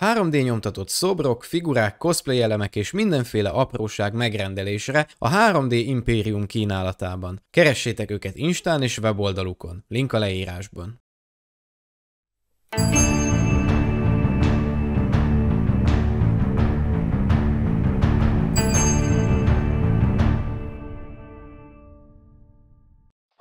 3D nyomtatott szobrok, figurák, cosplay elemek és mindenféle apróság megrendelésre a 3D Imperium kínálatában. Keressétek őket Instán és weboldalukon. Link a leírásban.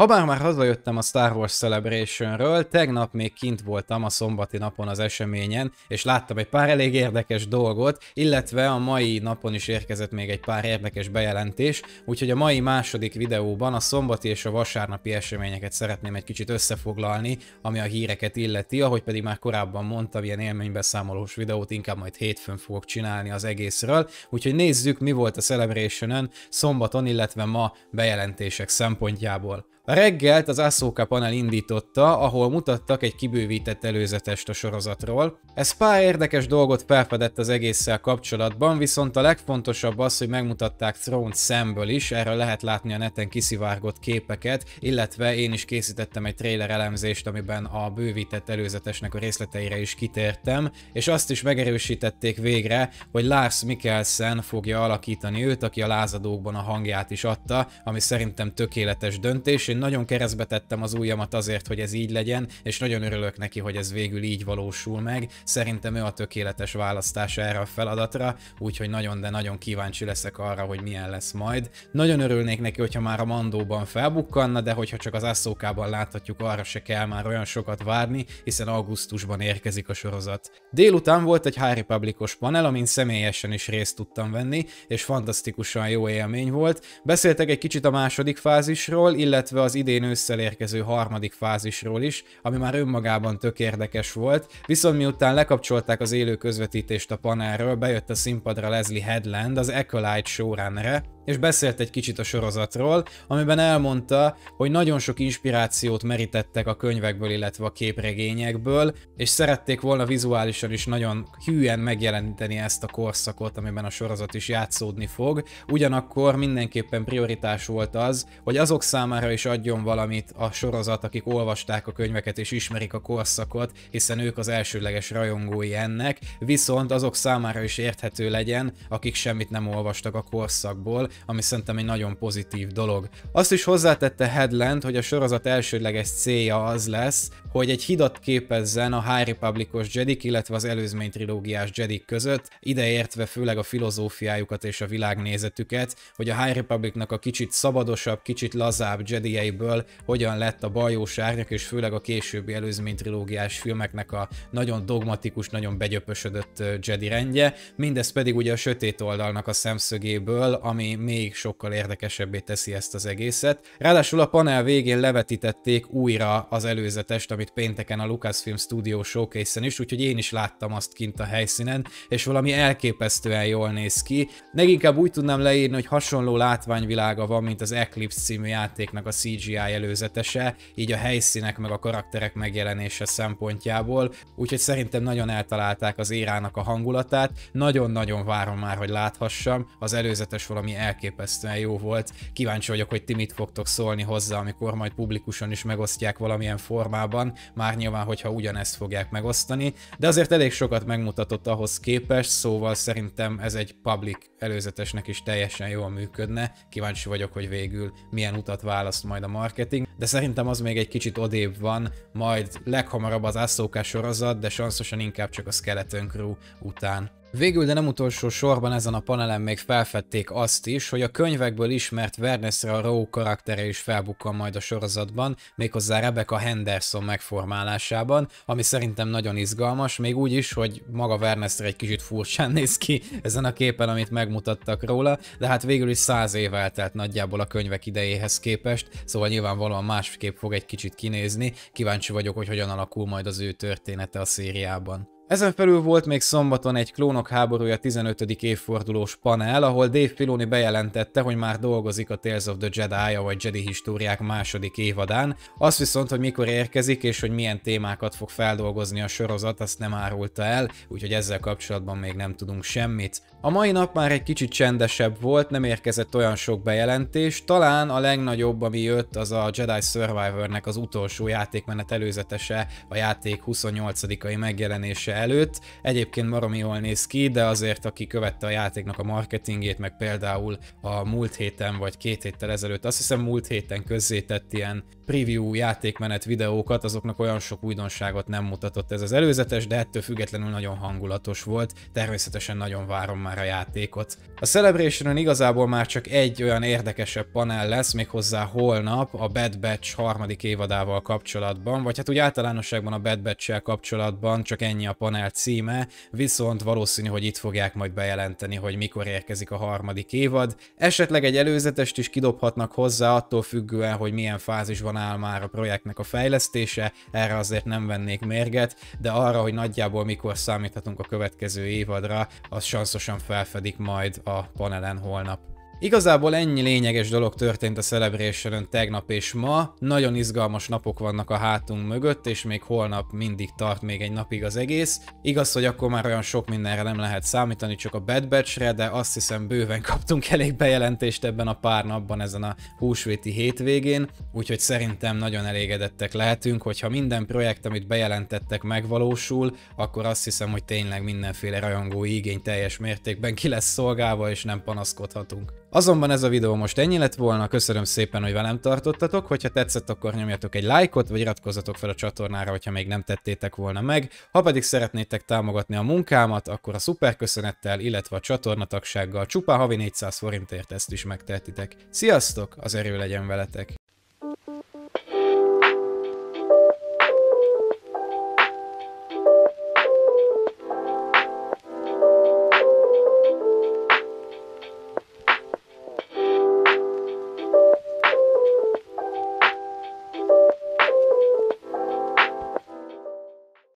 Habár már hazajöttem a Star Wars Celebrationről, tegnap még kint voltam a szombati napon az eseményen, és láttam egy pár elég érdekes dolgot, illetve a mai napon is érkezett még egy pár érdekes bejelentés, úgyhogy a mai második videóban a szombati és a vasárnapi eseményeket szeretném egy kicsit összefoglalni, ami a híreket illeti, ahogy pedig már korábban mondtam, ilyen élménybeszámolós videót inkább majd hétfőn fogok csinálni az egészről, úgyhogy nézzük mi volt a Celebration-ön szombaton, illetve ma bejelentések szempontjából. A reggelt az Ahsoka panel indította, ahol mutattak egy kibővített előzetest a sorozatról. Ez pár érdekes dolgot felfedett az egésszel kapcsolatban, viszont a legfontosabb az, hogy megmutatták Throne szemből is, erről lehet látni a neten kiszivárgott képeket, illetve én is készítettem egy trailer elemzést, amiben a bővített előzetesnek a részleteire is kitértem, és azt is megerősítették végre, hogy Lars Mikkelsen fogja alakítani őt, aki a lázadókban a hangját is adta, ami szerintem tökéletes döntés, én nagyon keresztbe tettem az ujjamat azért, hogy ez így legyen, és nagyon örülök neki, hogy ez végül így valósul meg. Szerintem ő a tökéletes választás erre a feladatra, úgyhogy nagyon, de nagyon kíváncsi leszek arra, hogy milyen lesz majd. Nagyon örülnék neki, hogyha már a Mandóban felbukkanna, de hogyha csak az Asszókában láthatjuk, arra se kell már olyan sokat várni, hiszen augusztusban érkezik a sorozat. Délután volt egy High Republicos panel, amin személyesen is részt tudtam venni, és fantasztikusan jó élmény volt. Beszéltek egy kicsit a második fázisról, illetve az idén ősszel érkező harmadik fázisról is, ami már önmagában tök érdekes volt, viszont miután lekapcsolták az élő közvetítést a panelről, bejött a színpadra Leslie Headland, az Acolyte showrunnere, és beszélt egy kicsit a sorozatról, amiben elmondta, hogy nagyon sok inspirációt merítettek a könyvekből, illetve a képregényekből, és szerették volna vizuálisan is nagyon hűen megjeleníteni ezt a korszakot, amiben a sorozat is játszódni fog. Ugyanakkor mindenképpen prioritás volt az, hogy azok számára is adjon valamit a sorozat, akik olvasták a könyveket és ismerik a korszakot, hiszen ők az elsőleges rajongói ennek, viszont azok számára is érthető legyen, akik semmit nem olvastak a korszakból, ami szerintem egy nagyon pozitív dolog. Azt is hozzátette Headland, hogy a sorozat elsődleges célja az lesz, hogy egy hidat képezzen a High Republicos Jedik, illetve az előzmény trilógiás Jedik között, ideértve főleg a filozófiájukat és a világnézetüket, hogy a High Republicnak a kicsit szabadosabb, kicsit lazább Jedieiből hogyan lett a bajós árnyak, és főleg a későbbi előzmény trilógiás filmeknek a nagyon dogmatikus, nagyon begyöpösödött Jedi rendje, mindez pedig ugye a sötét oldalnak a szemszögéből, ami még sokkal érdekesebbé teszi ezt az egészet. Ráadásul a panel végén levetítették újra az előzetest, amit pénteken a Lucasfilm Studio showcase is, úgyhogy én is láttam azt kint a helyszínen, és valami elképesztően jól néz ki. Leginkább úgy tudnám leírni, hogy hasonló látványvilága van, mint az Eclipse című játéknak a CGI előzetese, így a helyszínek meg a karakterek megjelenése szempontjából, úgyhogy szerintem nagyon eltalálták az érának a hangulatát, nagyon-nagyon várom már, hogy láthassam, az előzetes valami elképesztő elképesztően jó volt. Kíváncsi vagyok, hogy ti mit fogtok szólni hozzá, amikor majd publikusan is megosztják valamilyen formában, már nyilván, hogyha ugyanezt fogják megosztani, de azért elég sokat megmutatott ahhoz képest, szóval szerintem ez egy public előzetesnek is teljesen jól működne. Kíváncsi vagyok, hogy végül milyen utat választ majd a marketing, de szerintem az még egy kicsit odébb van, majd leghamarabb az Ahsoka sorozat, de sanszosan inkább csak a Skeleton Crew után. Végül, de nem utolsó sorban ezen a panelen még felfedték azt is, hogy a könyvekből ismert Vernesre a Rowe karaktere is felbukkan majd a sorozatban, méghozzá Rebecca Henderson megformálásában, ami szerintem nagyon izgalmas, még úgy is, hogy maga Vernesre egy kicsit furcsán néz ki ezen a képen, amit megmutattak róla, de hát végül is száz év eltelt nagyjából a könyvek idejéhez képest, szóval nyilvánvalóan másképp fog egy kicsit kinézni, kíváncsi vagyok, hogy hogyan alakul majd az ő története a szériában. Ezen felül volt még szombaton egy Klónok háborúja 15. évfordulós panel, ahol Dave Filoni bejelentette, hogy már dolgozik a Tales of the Jedi, vagy Jedi históriák második évadán. Azt viszont, hogy mikor érkezik és hogy milyen témákat fog feldolgozni a sorozat, azt nem árulta el, úgyhogy ezzel kapcsolatban még nem tudunk semmit. A mai nap már egy kicsit csendesebb volt, nem érkezett olyan sok bejelentés, talán a legnagyobb, ami jött, az a Jedi Survivor-nek az utolsó játékmenet előzetese, a játék 28-ai megjelenése előtt. Egyébként maromi jól néz ki, de azért aki követte a játéknak a marketingét, meg például a múlt héten vagy két héttel ezelőtt, azt hiszem múlt héten közzétett ilyen preview játékmenet videókat, azoknak olyan sok újdonságot nem mutatott ez az előzetes, de ettől függetlenül nagyon hangulatos volt, természetesen nagyon várom már a játékot. A celebration igazából már csak egy olyan érdekesebb panel lesz, méghozzá holnap a Bad Batch harmadik évadával kapcsolatban, vagy hát úgy általánosságban a Bad batch kapcsolatban csak ennyi a panel címe, viszont valószínű, hogy itt fogják majd bejelenteni, hogy mikor érkezik a harmadik évad. Esetleg egy előzetest is kidobhatnak hozzá, attól függően, hogy milyen fázisban áll már a projektnek a fejlesztése, erre azért nem vennék mérget, de arra, hogy nagyjából mikor számíthatunk a következő évadra, az sanszosan felfedik majd a panelen holnap. Igazából ennyi lényeges dolog történt a celebration tegnap és ma, nagyon izgalmas napok vannak a hátunk mögött, és még holnap mindig tart még egy napig az egész. Igaz, hogy akkor már olyan sok mindenre nem lehet számítani, csak a Bad Batch-re, de azt hiszem bőven kaptunk elég bejelentést ebben a pár napban ezen a húsvéti hétvégén, úgyhogy szerintem nagyon elégedettek lehetünk, hogyha minden projekt, amit bejelentettek megvalósul, akkor azt hiszem, hogy tényleg mindenféle rajongói igény teljes mértékben ki lesz szolgálva, és nem panaszkodhatunk. Azonban ez a videó most ennyi lett volna, köszönöm szépen, hogy velem tartottatok, hogyha tetszett, akkor nyomjatok egy lájkot, vagy iratkozzatok fel a csatornára, hogyha még nem tettétek volna meg. Ha pedig szeretnétek támogatni a munkámat, akkor a szuper köszönettel, illetve a csatornatagsággal csupán havi 400 forintért ezt is megtehetitek. Sziasztok, az erő legyen veletek!